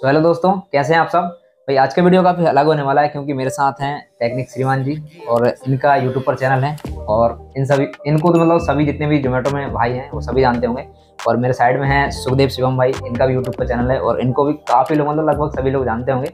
तो हेलो दोस्तों, कैसे हैं आप सब? भाई, आज का वीडियो काफ़ी अलग होने वाला है क्योंकि मेरे साथ हैं टेक्निक श्रीमान जी और इनका यूट्यूब पर चैनल है और इन सभी, इनको तो मतलब सभी जितने भी जोमेटो में भाई हैं, वो सभी जानते होंगे। और मेरे साइड में हैं सुखदेव शिवम भाई, इनका भी यूट्यूब पर चैनल है और इनको भी काफ़ी लोग मतलब लगभग सभी लोग जानते होंगे।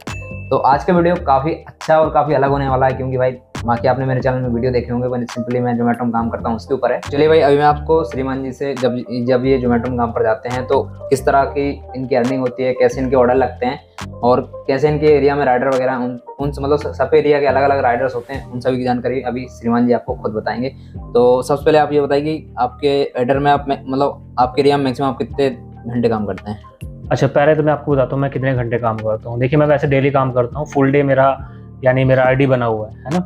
तो आज का वीडियो काफ़ी अच्छा और काफ़ी अलग होने वाला है क्योंकि भाई बाकी आपने मेरे चैनल में वीडियो देखे होंगे मैंने सिंपली मैं जोमेटो में काम करता हूँ, उसके ऊपर है। चलिए भाई, अभी मैं आपको श्रीमान जी से जब जब ये जोमेटो में काम पर जाते हैं तो किस तरह की इनकी अर्निंग होती है, कैसे इनके ऑर्डर लगते हैं, और कैसे इनके एरिया में राइडर वगैरह उन उन मतलब सब एरिया के अलग अलग राइडर्स होते हैं, उन सभी की जानकारी अभी श्रीमान जी आपको खुद बताएँगे। तो सबसे पहले आप ये बताइए कि आपके राइडर में आप मतलब आपके एरिया में मैक्सिमम आप कितने घंटे काम करते हैं? अच्छा पहले तो मैं आपको बताता हूँ, मैं कितने घंटे काम करता हूँ। देखिए, मैं वैसे डेली काम करता हूँ फुल डे मेरा यानी मेरा आईडी बना हुआ है है ना?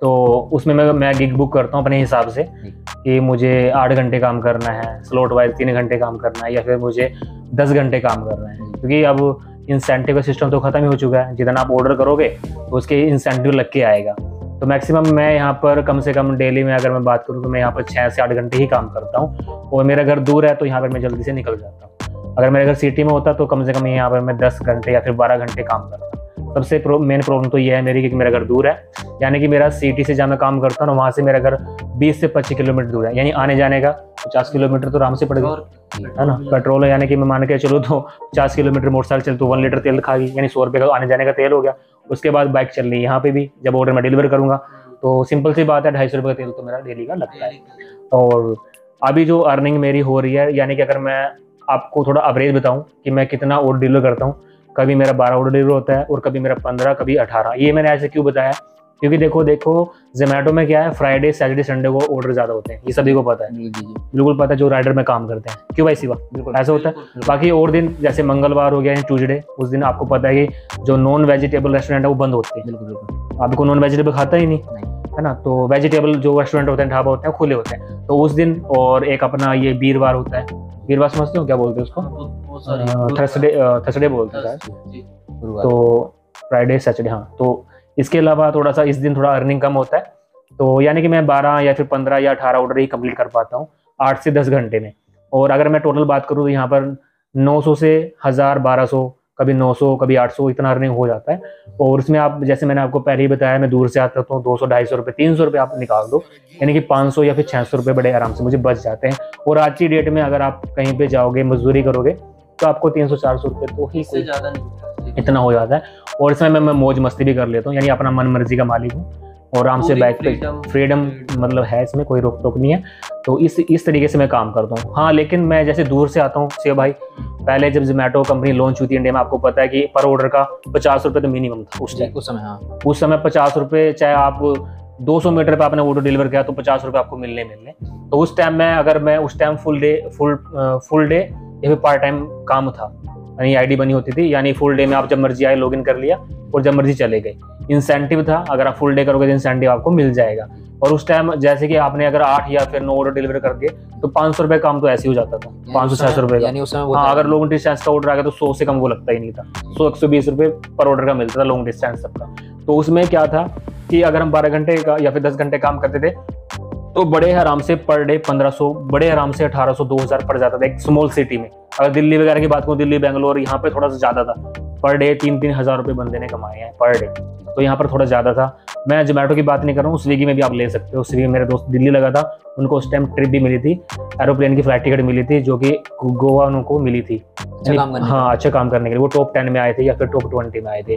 तो उसमें मैं मैं गिग बुक करता हूँ अपने हिसाब से कि मुझे आठ घंटे काम करना है स्लॉट वाइज तीन घंटे काम करना है या फिर मुझे दस घंटे काम करना है। क्योंकि अब इंसेंटिव का सिस्टम तो ख़त्म ही हो चुका है। जितना आप ऑर्डर करोगे तो उसके इंसेंटिव लग के आएगा। तो मैक्सिमम मैं यहाँ पर कम से कम डेली में अगर मैं बात करूँ तो मैं यहाँ पर छः से आठ घंटे ही काम करता हूँ। और मेरा घर दूर है तो यहाँ पर मैं जल्दी से निकल जाता हूँ। अगर मेरे घर सिटी में होता तो कम से कम यहाँ पर मैं दस घंटे या फिर बारह घंटे काम करता सबसे मेन प्रॉब्लम तो ये है मेरी कि मेरा घर दूर है। यानी कि मेरा सिटी से जहाँ मैं काम करता हूँ वहाँ से मेरा घर 20 से 25 किलोमीटर दूर है। यानी आने जाने का 50 किलोमीटर तो आराम से पड़ेगा है ना? पेट्रोल यानी कि मैं मान के चलो तो पचास किलोमीटर मोटरसाइकिल चल तो वन लीटर तेल खा गई। यानी सौ रुपये का आने जाने का तेल हो गया। उसके बाद बाइक चल रही है। यहाँ पे भी जब ऑर्डर मैं डिलीवर करूँगा तो सिंपल सी बात है ढाई सौ रुपये का तेल तो मेरा डेली का लगता है। और अभी जो अर्निंग मेरी हो रही है यानी कि अगर मैं आपको थोड़ा अवरेज बताऊँ कि मैं कितना और डिलीवर करता हूँ कभी मेरा बारह ऑर्डर डिलीवर होता है और कभी मेरा पंद्रह कभी अठारह। ये मैंने ऐसे क्यों बताया? क्योंकि देखो देखो जोमेटो में क्या है? फ्राइडे सैटरडे संडे को ऑर्डर ज़्यादा होते हैं। ये सभी को पता है। बिल्कुल पता है जो राइडर में काम करते हैं। क्यों भाई सिवा? बिल्कुल। ऐसा होता है। बाकी और दिन जैसे मंगलवार हो गया ट्यूजडे उस दिन आपको पता है कि जो नॉन वेजिटेबल रेस्टोरेंट है वो बंद होते हैं। बिल्कुल बिल्कुल। आपको नॉन वेजिटेबल खाता ही नहीं। है ना? तो वेजिटेबल जो रेस्टोरेंट होते हैं ढाबा होते हैं खुले होते हैं। तो उस दिन और एक अपना ये वीरवार होता है। वीरवार समझते हो? क्या बोलते हैं उसको? थर्सडे थर्सडे बोलते हैं तो फ्राइडे सैटरडे हाँ। तो इसके अलावा थोड़ा सा इस दिन थोड़ा अर्निंग कम होता है। तो यानी कि मैं बारह या फिर पंद्रह या अठारह ऑर्डर ही कंप्लीट कर पाता हूँ आठ से दस घंटे में। और अगर मैं टोटल बात करूँ तो यहाँ पर नौ सौ से हज़ार बारह सौ कभी 900 कभी 800 इतना अर्निंग हो जाता है। और उसमें आप जैसे मैंने आपको पहले ही बताया मैं दूर से आता हूँ दो सौ ढाई सौ रुपये तीन सौ रुपये आप निकाल दो यानी कि पाँच सौ या फिर छः सौ रुपये बड़े आराम से मुझे बच जाते हैं। और आज की डेट में अगर आप कहीं पे जाओगे मजदूरी करोगे तो आपको तीन सौ चार सौ रुपये तो ही कोई ज़्यादा नहीं इतना हो जाता है। और इसमें मैं, मैं मौज मस्ती भी कर लेता हूँ यानी अपना मन मर्ज़ी का मालिक हूँ। और आराम से बाइक पे फ्रीडम मतलब है इसमें कोई रोक टोक नहीं है। तो इस इस तरीके से मैं काम करता हूँ। हाँ लेकिन मैं जैसे दूर से आता हूँ से भाई पहले जब जोमेटो कंपनी लॉन्च हुई थी इंडिया में आपको पता है कि पर ऑर्डर का पचास रुपये तो मिनिमम था उस टाइम उस समय हाँ। उस समय पचास रुपये चाहे आप 200 मीटर पे आपने ऑर्डर डिलीवर किया तो पचास रुपये आपको मिलने मिलने। तो उस टाइम में अगर मैं उस time full day full full day या फिर पार्ट टाइम काम था यानी आईडी बनी होती थी यानी फुल डे में आप जब मर्ज़ी आए लॉगिन कर लिया और जब मर्ज़ी चले गए। इंसेंटिव था अगर आप फुल डे करोगे तो इंसेंटिव आपको मिल जाएगा। और उस टाइम जैसे कि आपने अगर आठ या फिर नौ ऑर्डर डिलीवर कर दिए तो पाँच सौ रुपए काम तो ऐसे ही हो जाता था। पाँच सौ छह सौ रुपए हाँ अगर लॉन्ग डिस्टेंस का ऑर्डर आ गया तो सौ से कम वो लगता ही नहीं था। सौ एक सौ बीस रुपये पर ऑर्डर का मिलता था लॉन्ग डिस्टेंस सबका। तो उसमें क्या था कि अगर हम बारह घंटे का या फिर दस घंटे काम करते थे तो बड़े आराम से पर डे पंद्रह सौ बड़े आराम से अठारह सौ दो हज़ार पड़ जाता था एक स्मॉल सिटी में। अगर दिल्ली वगैरह की बात करूँ दिल्ली बेंगलोर यहाँ पे थोड़ा सा ज़्यादा था। पर डे तीन तीन हज़ार रुपये बंदे ने कमाए हैं पर डे। तो यहाँ पर थोड़ा ज़्यादा था। मैं जोमेटो की बात नहीं कर रहा हूँ स्विगी में भी आप ले सकते हो। स्विगी मेरे दोस्त दिल्ली लगा था उनको उस टाइम ट्रिप भी मिली थी। एरोप्लेन की फ़्लाइट टिकट मिली थी जो कि गोवा उनको मिली थी। अच्छा हाँ अच्छा काम करने के लिए। वो टॉप टेन में आए थे या फिर टॉप ट्वेंटी में आए थे।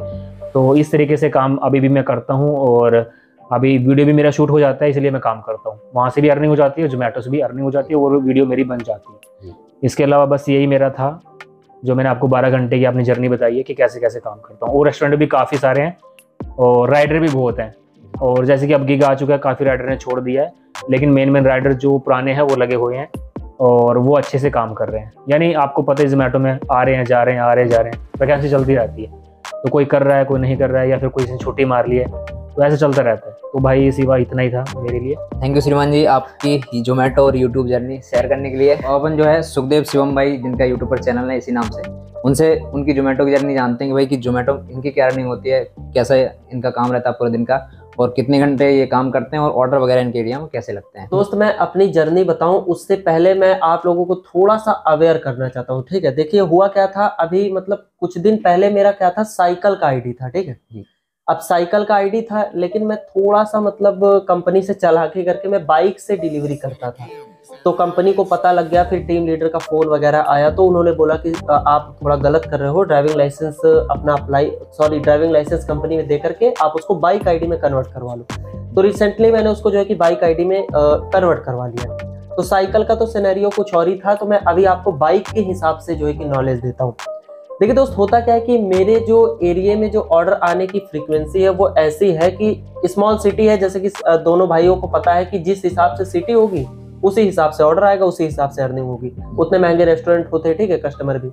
तो इस तरीके से काम अभी भी मैं करता हूँ और अभी वीडियो भी मेरा शूट हो जाता है इसलिए मैं काम करता हूँ। वहाँ से भी अर्निंग हो जाती है जोमेटो से भी अर्निंग हो जाती है और वीडियो मेरी बन जाती है। इसके अलावा बस यही मेरा था, जो मैंने आपको 12 घंटे की अपनी जर्नी बताई है कि कैसे कैसे काम करता हूँ। और रेस्टोरेंट भी काफ़ी सारे हैं और राइडर भी बहुत हैं। और जैसे कि अब गिग आ चुका है, काफ़ी राइडर ने छोड़ दिया है, लेकिन मेन मेन राइडर जो पुराने हैं, वो लगे हुए हैं और वो अच्छे से काम कर रहे हैं। यानी आपको पता है जोमेटो में आ रहे हैं, जा रहे हैं, आ रहे हैं, जा रहे हैं वैकेंसी चलती रहती है? तो कोई कर रहा है, कोई नहीं कर रहा है, या फिर कोई छुट्टी मार ली है तो ऐसे चलता रहता है। तो भाई सिवा इतना ही था मेरे लिए। थैंक यू श्रीमान जी आपकी जोमेटो और यूट्यूब जर्नी शेयर करने के लिए। और अपन जो है सुखदेव शिवम भाई जिनका यूट्यूब पर चैनल है इसी नाम से उनसे उनकी जोमेटो की जर्नी जानते हैं कि भाई कि जोमेटो इनकी क्या अर्निंग होती है कैसा इनका काम रहता है पूरे दिन का और कितने घंटे ये काम करते हैं और ऑर्डर वगैरह इनके एरिया में कैसे लगते हैं। दोस्त मैं अपनी जर्नी बताऊँ उससे पहले मैं आप लोगों को थोड़ा सा अवेयर करना चाहता हूँ ठीक है? देखिए हुआ क्या था अभी मतलब कुछ दिन पहले मेरा क्या था साइकिल का आईडी था ठीक है? जी। अब साइकिल का आईडी था, लेकिन मैं थोड़ा सा मतलब कंपनी से चलाकी करके मैं बाइक से डिलीवरी करता था। तो कंपनी को पता लग गया, फिर टीम लीडर का फ़ोन वगैरह आया तो उन्होंने बोला कि आप थोड़ा गलत कर रहे हो, ड्राइविंग लाइसेंस अपना apply, sorry, driving licence company में दे करके आप उसको बाइक आईडी में कन्वर्ट करवा लो। तो रिसेंटली मैंने उसको जो है कि बाइक आईडी में कन्वर्ट करवा लिया। तो साइकिल का तो सिनेरियो कुछ और ही था तो मैं अभी आपको बाइक के हिसाब से जो है कि नॉलेज देता हूँ। देखिए दोस्त, होता क्या है कि मेरे जो एरिया में जो ऑर्डर आने की फ्रीक्वेंसी है, वो ऐसी है कि स्मॉल सिटी है, जैसे कि दोनों भाइयों को पता है कि जिस हिसाब से सिटी होगी, उसी हिसाब से ऑर्डर आएगा, उसी हिसाब से अर्निंग होगी। उतने महँगे रेस्टोरेंट होते हैं, ठीक है कस्टमर भी।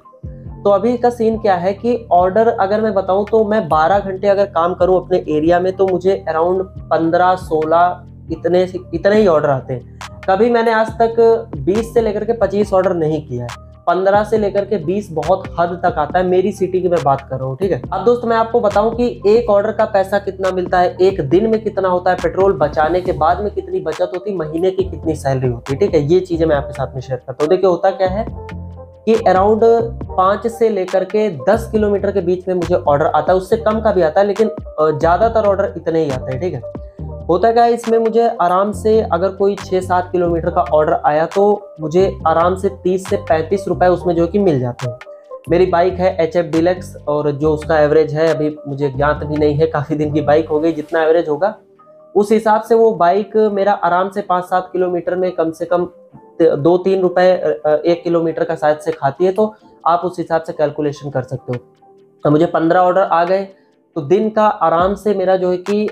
तो अभी का सीन क्या है कि ऑर्डर अगर मैं बताऊँ तो मैं 12 घंटे अगर काम करूँ अपने एरिया में तो मुझे अराउंड 15 16 इतने इतने ही ऑर्डर आते हैं। कभी मैंने आज तक 20 से लेकर के 25 ऑर्डर नहीं किया है। पंद्रह से लेकर के बीस बहुत हद तक आता है। मेरी सिटी की मैं बात कर रहा हूँ, ठीक है? अब दोस्त, मैं आपको बताऊँ कि एक ऑर्डर का पैसा कितना मिलता है, एक दिन में कितना होता है पेट्रोल बचाने के बाद में कितनी बचत होती है महीने की कितनी सैलरी होती है ठीक है? ये चीज़ें मैं आपके साथ में शेयर करता हूँ। देखिए, होता क्या है कि अराउंड पाँच से लेकर के दस किलोमीटर के बीच में मुझे ऑर्डर आता है, उससे कम का भी आता है, लेकिन ज़्यादातर ऑर्डर इतने ही आते हैं, ठीक है? होता क्या है इसमें मुझे आराम से अगर कोई छः सात किलोमीटर का ऑर्डर आया तो मुझे आराम से तीस से पैंतीस रुपए उसमें जो कि मिल जाते हैं। मेरी बाइक है एच एफ़ डिलेक्स और जो उसका एवरेज है, अभी मुझे ज्ञात भी नहीं है, काफ़ी दिन की बाइक हो गई, जितना एवरेज होगा। उस हिसाब से वो बाइक मेरा आराम से पाँच सात किलोमीटर में कम से कम दो तीन रुपए एक किलोमीटर का शायद से खाती है तो आप उस हिसाब से कैलकुलेशन कर सकते हो। तो मुझे पंद्रह ऑर्डर आ गए तो दिन का आराम से मेरा जो है कि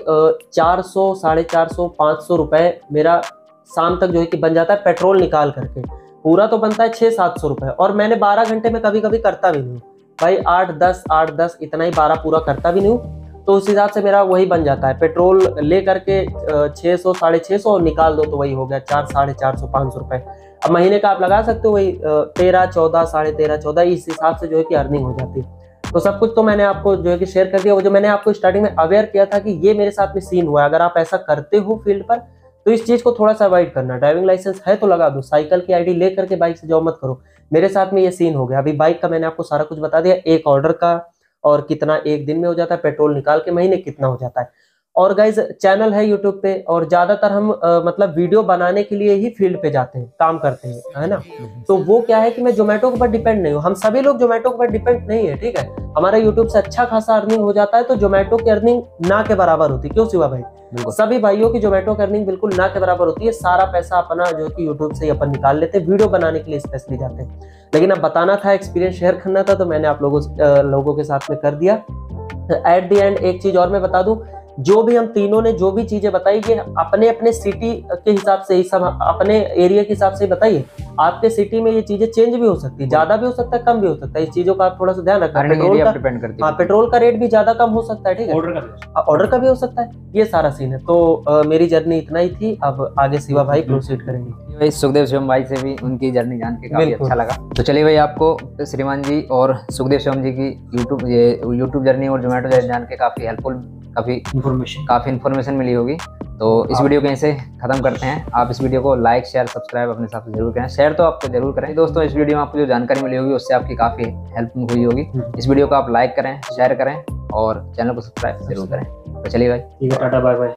चार सौ, साढ़े चार सौ, पाँच सौ रुपये मेरा शाम तक जो है कि बन जाता है पेट्रोल निकाल करके। पूरा तो बनता है छः सात सौ रुपये और मैंने बारह घंटे में कभी कभी करता भी नहीं हूँ। भाई आठ दस आठ दस, इतना ही बारह पूरा करता भी नहीं हूँ। तो उस हिसाब से मेरा वही बन जाता है। पेट्रोल ले करके छः सौ, साढ़े छः सौ निकाल दो तो वही हो गया चार, साढ़े चार सौ, पाँच सौ रुपये अब महीने का आप लगा सकते हो वही तेरह, चौदह, साढ़े तेरह, चौदह, इस हिसाब से जो है कि अर्निंग हो जाती है। तो सब कुछ तो मैंने आपको जो है कि शेयर कर दिया। वो जो मैंने आपको स्टार्टिंग में अवेयर किया था कि ये मेरे साथ में सीन हुआ है। अगर आप ऐसा करते हो फ़ील्ड पर तो इस चीज़ को थोड़ा सा अवॉइड करना। ड्राइविंग लाइसेंस है तो लगा दो। साइकिल की आईडी ले करके बाइक से जाओ मत करो। मेरे साथ में ये सीन हो गया। अभी बाइक का मैंने आपको सारा कुछ बता दिया। एक ऑर्डर का और कितना एक दिन में हो जाता है। पेट्रोल निकाल के महीने कितना हो जाता है। और गाइज़ चैनल है यूट्यूब पे और ज़्यादातर हम आ, मतलब वीडियो बनाने के लिए ही फ़ील्ड पे जाते हैं। काम करते हैं है ना? तो वो क्या है कि मैं जोमेटो के ऊपर डिपेंड नहीं हूँ। हम सभी लोग जोमेटो के ऊपर डिपेंड नहीं है ठीक है? हमारा यूट्यूब से अच्छा खासा अर्निंग हो जाता है तो जोमेटो की अर्निंग ना के बराबर होती। है क्यों सिवा भाई? सभी भाइयों की जोमेटो की अर्निंग बिल्कुल ना के बराबर होती है। सारा पैसा अपना जो कि यूट्यूब से ही अपन निकाल लेते हैं वीडियो बनाने के लिए स्पेशली जाते हैं। लेकिन अब बताना था एक्सपीरियंस शेयर करना था तो मैंने आप लोगों लोगों के साथ में कर दिया। एट दी एंड एक चीज़ और मैं बता दूँ जो भी हम तीनों ने जो भी चीज़ें बताई ये अपने अपने सिटी के हिसाब से ही सब अपने एरिया के हिसाब से बताइए। आपके सिटी में ये चीज़ें चेंज भी हो सकती है। ज़्यादा भी हो सकता है कम भी हो सकता है। इस चीज़ों का आप थोड़ा सा ध्यान रखना। पेट्रोल का डिपेंड करती है। हाँ पेट्रोल का रेट भी ज़्यादा कम हो सकता है ठीक है? ऑर्डर का भी हो सकता है। ये सारा सीन है। तो आ, मेरी जर्नी इतना ही थी। अब आगे शिवा भाई प्रोसीड करेंगे। भाई सुखदेव शिवम भाई से भी उनकी जर्नी जान के काफ़ी अच्छा लगा। तो चलिए भाई आपको श्रीमान जी और सुखदेव शिवम जी की यूट्यूब ये यूट्यूब जर्नी और जोमेटो जर्नी जान के काफ़ी हेल्पफुल काफ़ी इन्फॉर्मेशन काफ़ी इन्फॉर्मेशन मिली होगी। तो इस वीडियो को ऐसे खत्म करते हैं। आप इस वीडियो को लाइक शेयर सब्सक्राइब अपने साथ से ज़रूर करें। शेयर तो आपको ज़रूर करें। दोस्तों इस वीडियो में आपको जो जानकारी मिली होगी उससे आपकी काफ़ी हेल्प हुई होगी। हम्म। इस वीडियो को आप लाइक करें शेयर करें और चैनल को सब्सक्राइब ज़रूर करें। तो चलिए भाई। ठीक है टाटा बाय बाय